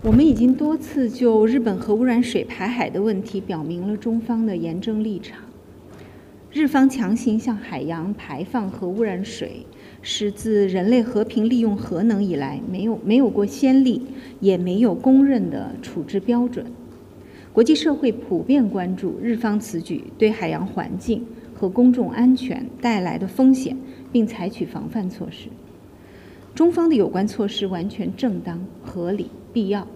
我们已经多次就日本核污染水排海的问题表明了中方的严正立场。日方强行向海洋排放核污染水，是自人类和平利用核能以来没有没有过先例，也没有公认的处置标准。国际社会普遍关注日方此举对海洋环境和公众安全带来的风险，并采取防范措施。中方的有关措施完全正当、合理、必要。